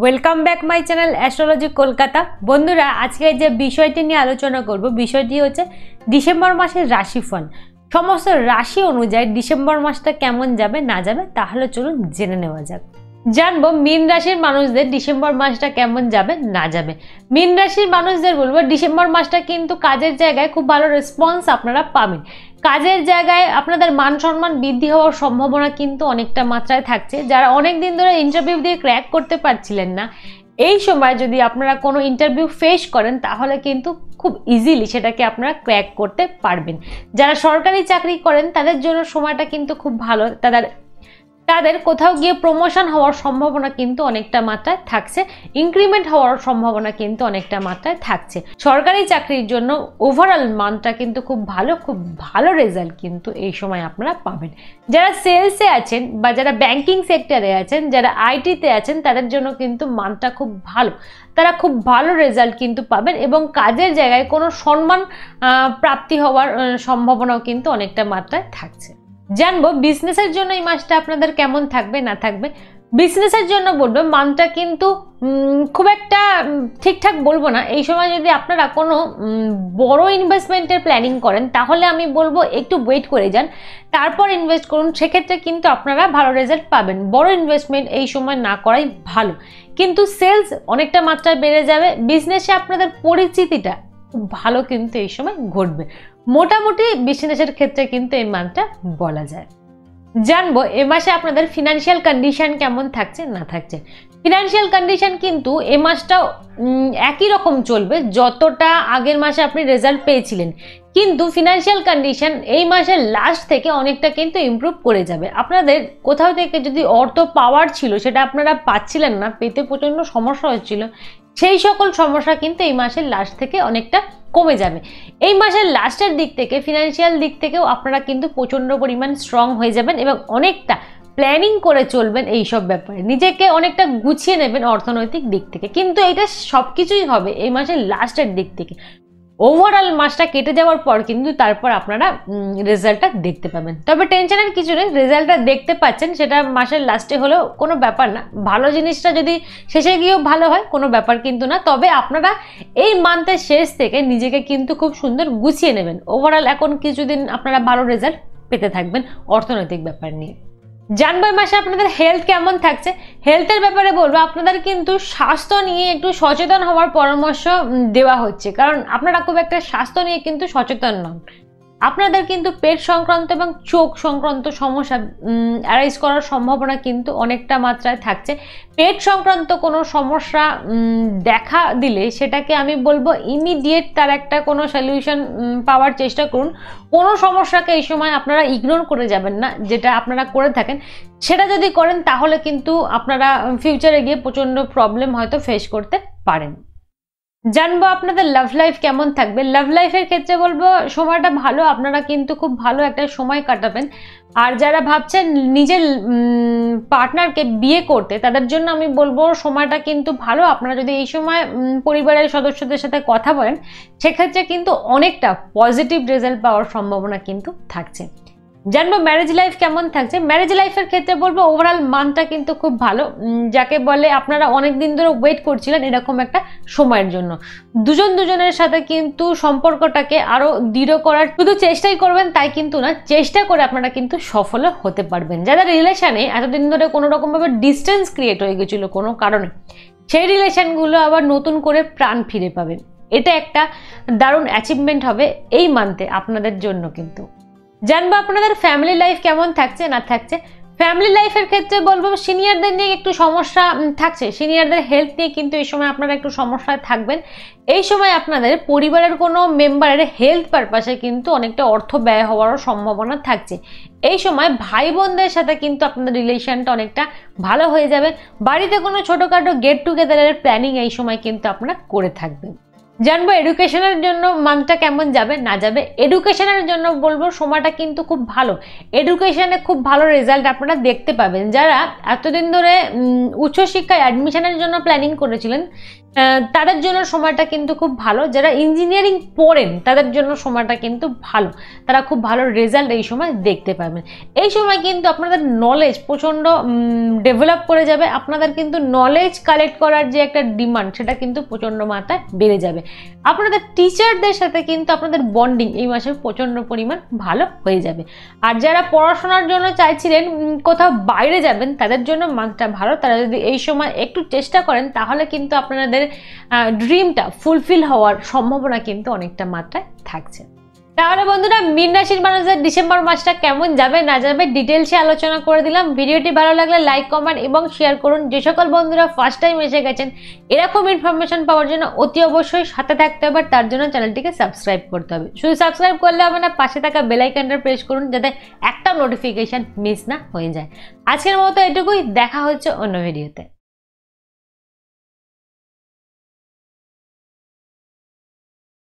Welcome back my channel astrology Kolkata বন্ধুরা, আজকে যে বিষয়টি নিয়ে আলোচনা করব, বিষয়টি হচ্ছে ডিসেম্বর মাসের রাশিফল। সমস্ত রাশি অনুযায়ী ডিসেম্বর মাসটা কেমন যাবে, না যাবে, তাহলে চলুন জেনে নেওয়া যাক। জানব, মীন রাশির মানুষদের ডিসেম্বর মাসটা কেমন যাবে, না যাবে। মীন রাশির মানুষদের বলব, ডিসেম্বর মাসটা কিন্তু কাজের জায়গায় খুব ভালো রেসপন্স আপনারা পাবেন। কাজের জায়গায় আপনাদের মান সম্মান বৃদ্ধি হওয়ার সম্ভাবনা কিন্তু অনেকটা মাত্রায় থাকছে, যারা অনেক দিন ধরে ইন্টারভিউ দিয়ে ক্র্যাক করতে পারছিলেন না। এই সময় যদি আপনারা কোনো ইন্টারভিউ ফেস করেন, তাহলে কিন্তু খুব ইজিলি সেটাকে আপনারা ক্র্যাক করতে পারবেন। যারা সরকারি চাকরি করেন, তাদের জন্য সময়টা কিন্তু খুব ভালো, তাদের তাদের কোথাও গিয়ে প্রমোশন হওয়ার সম্ভাবনা কিন্তু অনেকটা মাত্রায় থাকছে ইনক্রিমেন্ট হওয়ার সম্ভাবনা কিন্তু অনেকটা মাত্রায় থাকছে। সরকারি চাকরির জন্য ওভারঅল মানটা কিন্তু খুব ভালো খুব ভালো রেজাল্ট কিন্তু এই সময় আপনারা পাবেন। যারা সেলসে আছেন বা যারা ব্যাংকিং সেক্টরে আছেন, যারা আইটিতে আছেন, তাদের জন্য কিন্তু মানটা খুব ভালো। তারা খুব ভালো রেজাল্ট কিন্তু পাবেন এবং কাজের জায়গায় কোনো সম্মান প্রাপ্তি হওয়ার সম্ভাবনাও কিন্তু অনেকটা মাত্রায় থাকছে। জানব বিজনেসের জন্য এই মাসটা আপনাদের কেমন থাকবে, না থাকবে। বিজনেসের জন্য বলব, মানটা কিন্তু খুব একটা ঠিকঠাক বলব না। এই সময় যদি আপনারা কোনো বড় ইনভেস্টমেন্টের প্ল্যানিং করেন, তাহলে আমি বলব একটু ওয়েট করে যান। তারপর ইনভেস্ট করুন, সেক্ষেত্রে কিন্তু আপনারা ভালো রেজাল্ট পাবেন। বড় ইনভেস্টমেন্ট এই সময় না করাই ভালো। কিন্তু সেলস অনেকটা মাত্রায় বেড়ে যাবে। বিজনেসে আপনাদের পরিচিতিটা ভালো কিন্তু এই সময় ঘটবে। মোটামুটি বিজনেসের ক্ষেত্রে কিন্তু এই মানটা বলা যায়। জানব, এ মাসে আপনাদের ফিনান্সিয়াল কন্ডিশন কেমন থাকছে, না থাকছে? ফিনান্সিয়াল কন্ডিশন কিন্তু এ মাসটাও একই রকম চলবে, যতটা আগের মাসে আপনি রেজাল্ট পেয়েছিলেন। কিন্তু ফিনান্সিয়াল কন্ডিশন এই মাসের লাস্ট থেকে অনেকটা কিন্তু ইম্প্রুভ করে যাবে। আপনাদের কোথাও থেকে যদি অর্থ পাওয়ার ছিল, সেটা আপনারা পাচ্ছিলেন না, পেতে প্রচণ্ড সমস্যা হচ্ছিল সেই সকল সমস্যা কিন্তু এই মাসের লাস্ট থেকে অনেকটা কমে যাবে। এই মাসের লাস্টের দিক থেকে ফিনান্সিয়াল দিক থেকেও আপনারা কিন্তু প্রচণ্ড পরিমাণ স্ট্রং হয়ে যাবেন এবং অনেকটা প্ল্যানিং করে চলবেন এই সব ব্যাপারে। নিজেকে অনেকটা গুছিয়ে নেবেন অর্থনৈতিক দিক থেকে। কিন্তু এটা সব কিছুই হবে এই মাসের লাস্টের দিক থেকে। ওভারঅল মাসটা কেটে যাওয়ার পর কিন্তু তারপর আপনারা রেজাল্টটা দেখতে পাবেন। তবে টেনশনের কিছু নেই রেজাল্টটা দেখতে পাচ্ছেন, সেটা মাসের লাস্টে হলেও কোনো ব্যাপার না। ভালো জিনিসটা যদি শেষে গিয়েও ভালো হয়, কোনো ব্যাপার কিন্তু না। তবে আপনারা এই মান্থের শেষ থেকে নিজেকে কিন্তু খুব সুন্দর গুছিয়ে নেবেন। ওভারঅল এখন কিছুদিন আপনারা ভালো রেজাল্ট পেতে থাকবেন, অর্থনৈতিক ব্যাপার নিয়ে। জানুয়ারি মাসে আপনাদের হেলথ কেমন থাকছে। হেলথের ব্যাপারে বলব, আপনাদের কিন্তু স্বাস্থ্য নিয়ে একটু সচেতন হওয়ার পরামর্শ দেওয়া হচ্ছে। কারণ আপনারা খুব একটা স্বাস্থ্য নিয়ে কিন্তু সচেতন নন। আপনাদের কিন্তু পেট সংক্রান্ত এবং চোখ সংক্রান্ত সমস্যা অ্যারাইজ করার সম্ভাবনা কিন্তু অনেকটা মাত্রায় থাকছে। পেট সংক্রান্ত কোনো সমস্যা দেখা দিলে সেটাকে আমি বলব ইমিডিয়েট তার একটা কোনো সলিউশন পাওয়ার চেষ্টা করুন। কোনো সমস্যাকে এই সময় আপনারা ইগনোর করে যাবেন না, যেটা আপনারা করে থাকেন। সেটা যদি করেন তাহলে কিন্তু আপনারা ফিউচারে গিয়ে প্রচণ্ড প্রবলেম হয়তো ফেস করতে পারেন। জানব আপনাদের লাভ লাইফ কেমন থাকবে। লাভ লাইফের ক্ষেত্রে বলব, সময়টা ভালো, আপনারা কিন্তু খুব ভালো একটা সময় কাটাবেন। আর যারা ভাবছেন নিজের পার্টনারকে বিয়ে করতে, তাদের জন্য আমি বলব, সময়টা কিন্তু ভালো। আপনারা যদি এই সময় পরিবারের সদস্যদের সাথে কথা বলেন, সেক্ষেত্রে কিন্তু অনেকটা পজিটিভ রেজাল্ট পাওয়ার সম্ভাবনা কিন্তু থাকছে। জানব ম্যারেজ লাইফ কেমন থাকছে? ম্যারেজ লাইফের ক্ষেত্রে বলব ওভারঅল মানটা কিন্তু খুব ভালো। যাকে বলে আপনারা অনেক দিন ধরে ওয়েট করছিলেন এরকম একটা সময়ের জন্য। দুজন দুজনের সাথে কিন্তু সম্পর্কটাকে আরও দৃঢ় করার শুধু চেষ্টাই করবেন তাই কিন্তু না, চেষ্টা করে আপনারা কিন্তু সফল হতে পারবেন। যাদের রিলেশানে এতদিন ধরে কোনো রকমভাবে ডিস্টেন্স ক্রিয়েট হয়ে গেছিল কোনো কারণে, সেই রিলেশনগুলো আবার নতুন করে প্রাণ ফিরে পাবেন এটা একটা দারুণ অ্যাচিভমেন্ট হবে এই মান্থে আপনাদের জন্য কিন্তু। জানব আপনাদের ফ্যামিলি লাইফ কেমন থাকছে, না থাকছে? ফ্যামিলি লাইফের ক্ষেত্রে বলব সিনিয়রদের নিয়ে একটু সমস্যা থাকছে। সিনিয়রদের হেলথ নিয়ে কিন্তু এই সময় আপনারা একটু সমস্যায় থাকবেন। এই সময় আপনাদের পরিবারের কোনো মেম্বারের হেলথ পারপাসে কিন্তু অনেকটা অর্থ ব্যয় হওয়ারও সম্ভাবনা থাকছে। এই সময় ভাই বোনদের সাথে কিন্তু আপনাদের রিলেশনটা অনেকটা ভালো হয়ে যাবে। বাড়িতে কোনো ছোটোখাটো গেট টুগেদারের প্ল্যানিং এই সময় কিন্তু আপনারা করে থাকবেন। জানব এডুকেশনের জন্য মান্থটা কেমন যাবে, না যাবে। এডুকেশনের জন্য বলব সময়টা কিন্তু খুব ভালো। এডুকেশনে খুব ভালো রেজাল্ট আপনারা দেখতে পাবেন। যারা এতদিন ধরে উচ্চশিক্ষায় অ্যাডমিশনের জন্য প্ল্যানিং করেছিলেন তাদের জন্য সময়টা কিন্তু খুব ভালো। যারা ইঞ্জিনিয়ারিং পড়েন, তাদের জন্য সময়টা কিন্তু ভালো। তারা খুব ভালো রেজাল্ট এই সময় দেখতে পাবেন। এই সময় কিন্তু আপনাদের নলেজ প্রচণ্ড ডেভেলপ করে যাবে। আপনাদের কিন্তু নলেজ কালেক্ট করার যে একটা ডিমান্ড সেটা কিন্তু প্রচণ্ড মাত্রায় বেড়ে যাবে। আপনাদের টিচারদের সাথে কিন্তু আপনাদের বন্ডিং এই মাসে প্রচণ্ড পরিমাণ ভালো হয়ে যাবে। আর যারা পড়াশোনার জন্য চাইছিলেন কোথাও বাইরে যাবেন, তাদের জন্য মাসটা ভালো। তারা যদি এই সময় একটু চেষ্টা করেন, তাহলে কিন্তু আপনাদের ড্রিমটা ফুলফিল হওয়ার সম্ভাবনা কিন্তু অনেকটা মাত্রায় থাকছে। তাহলে বন্ধুরা, মীন রাশির মানুষদের ডিসেম্বর মাসটা কেমন যাবে না যাবে ডিটেলসে আলোচনা করে দিলাম। ভিডিওটি ভালো লাগলে লাইক কমেন্ট এবং শেয়ার করুন। যে সকল বন্ধুরা ফার্স্ট টাইম এসে গেছেন, এরকম ইনফরমেশন পাওয়ার জন্য অতি অবশ্যই সাথে থাকতে হবে। তার জন্য চ্যানেলটিকে সাবস্ক্রাইব করতে হবে। শুধু সাবস্ক্রাইব করলে হবে না, পাশে থাকা বেলাইকানটা প্রেস করুন যাতে একটা নোটিফিকেশন মিস না হয়ে যায়। আজকের মতো এটুকুই। দেখা হচ্ছে অন্য ভিডিওতে